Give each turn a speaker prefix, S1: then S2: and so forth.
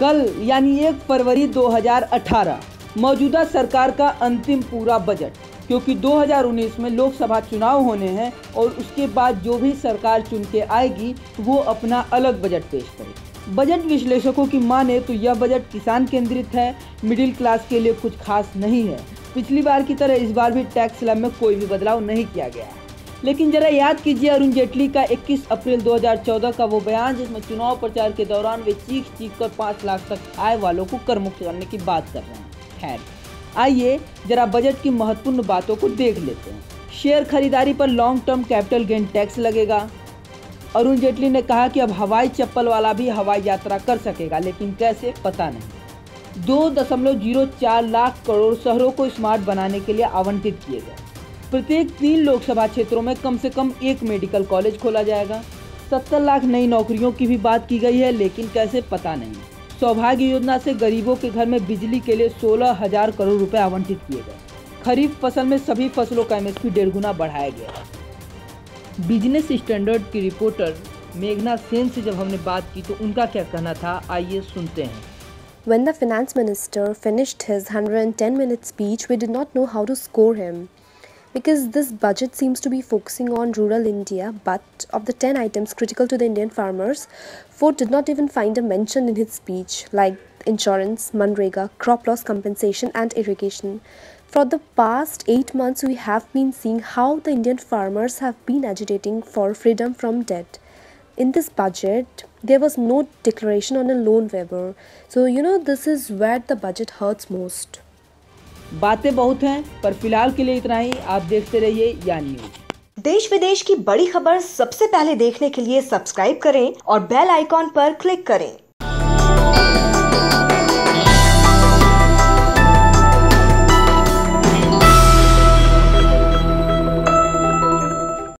S1: कल, यानी एक फरवरी 2018 मौजूदा सरकार का अंतिम पूरा बजट, क्योंकि 2019 में लोकसभा चुनाव होने हैं और उसके बाद जो भी सरकार चुन के आएगी, वो अपना अलग बजट पेश करेगी बजट विश्लेषकों की माने तो यह बजट किसान केंद्रित है, मिडिल क्लास के लिए कुछ खास नहीं है। पिछली बार की तरह इस बार भी टैक्स स्लैब में कोई भी बदलाव नहीं किया गया है। लेकिन जरा याद कीजिए अरुण जेटली का 21 अप्रैल 2014 का वो बयान, जिसमें चुनाव प्रचार के दौरान वे चीख चीख कर पाँच लाख तक आय वालों को कर मुक्त करने की बात कर रहे हैं। खैर, आइए जरा बजट की महत्वपूर्ण बातों को देख लेते हैं। शेयर खरीदारी पर long term capital gain tax लगेगा। अरुण जेटली ने कहा कि अब हवाई चप्पल वाला भी हवाई यात्रा कर सकेगा, लेकिन कैसे पता नहीं। दो दशमलव ज़ीरो चार लाख करोड़ शहरों को स्मार्ट बनाने के लिए आवंटित किए गए। प्रत्येक तीन लोकसभा क्षेत्रों में कम से कम एक मेडिकल कॉलेज खोला जाएगा। सत्तर लाख नई नौकरियों की भी बात की गई है लेकिन कैसे पता नहीं। सौभाग्य योजना से गरीबों के घर में बिजली के लिए सोलह हज़ार करोड़ रुपए आवंटित किए गए। खरीफ फ़सल में सभी फ़सलों का एमएसपी डेढ़ गुना बढ़ाया गया बिज़नेस स्टैंडर्ड की रिपोर्टर मेघना सेन से जब हमने बात की तो उनका क्या कहना था? आइए सुनते हैं।
S2: When the finance minister finished his 110 minute speech, we did not know how to score him. Because this budget seems to be focusing on rural India, but of the 10 items critical to the Indian farmers, Ford did not even find a mention in his speech, like insurance, Manrega, crop loss compensation, and irrigation. For the past 8 months, we have been seeing how the Indian farmers have been agitating for freedom from debt. In this budget, there was no declaration on a loan waiver. So, you know, this is where the budget hurts most.
S1: बातें बहुत हैं, पर फ़िलहाल के लिए इतना ही। आप देखते रहिए या न्यूज़।
S3: देश विदेश की बड़ी खबर सबसे पहले देखने के लिए सब्सक्राइब करें और बेल आइकॉन पर क्लिक करें।